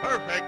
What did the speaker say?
Perfect.